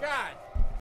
God.